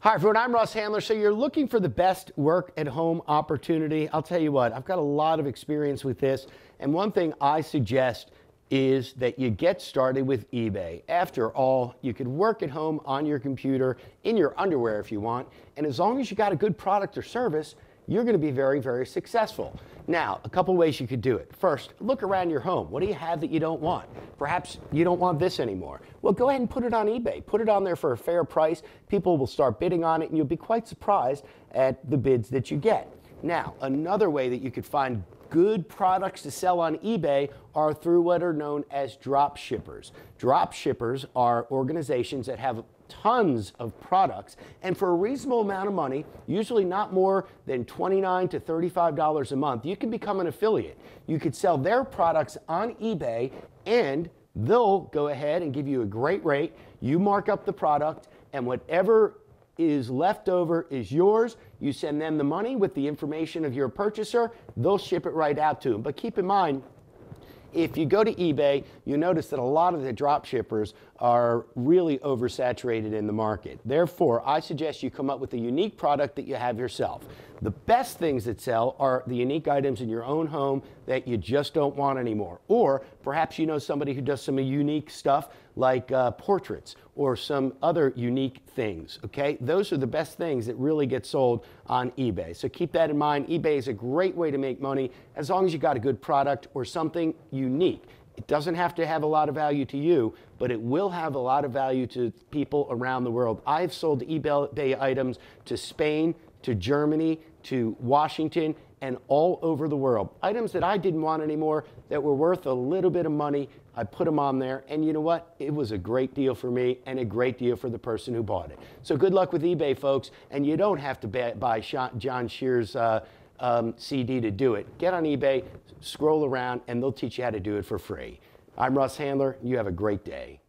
Hi, everyone. I'm Russ Handler. So, you're looking for the best work at home opportunity. I'll tell you what, I've got a lot of experience with this. And one thing I suggest is that you get started with eBay. After all, you could work at home on your computer, in your underwear if you want. And as long as you got a good product or service, you're going to be very, very successful. Now, a couple ways you could do it. First, look around your home. What do you have that you don't want? Perhaps you don't want this anymore. Well, go ahead and put it on eBay. Put it on there for a fair price. People will start bidding on it, and you'll be quite surprised at the bids that you get. Now, another way that you could find good products to sell on eBay are through what are known as drop shippers. Drop shippers are organizations that have tons of products and for a reasonable amount of money, usually not more than 29 to $35 a month, you can become an affiliate. You could sell their products on eBay and they'll go ahead and give you a great rate. You mark up the product and whatever is left over is yours. You send them the money with the information of your purchaser. They'll ship it right out to them. But keep in mind, if you go to eBay, you notice that a lot of the drop shippers are really oversaturated in the market. Therefore, I suggest you come up with a unique product that you have yourself. The best things that sell are the unique items in your own home that you just don't want anymore. Or perhaps you know somebody who does some unique stuff like uh, portraits or some other unique things, okay? Those are the best things that really get sold on eBay. So keep that in mind. eBay is a great way to make money as long as you got a good product or something unique. It doesn't have to have a lot of value to you, but it will have a lot of value to people around the world. I've sold eBay items to Spain, to Germany, to Washington, and all over the world. Items that I didn't want anymore that were worth a little bit of money, I put them on there. And you know what? It was a great deal for me and a great deal for the person who bought it. So good luck with eBay, folks. And you don't have to buy John Shear's uh, um, CD to do it. Get on eBay, scroll around, and they'll teach you how to do it for free. I'm Russ Handler. You have a great day.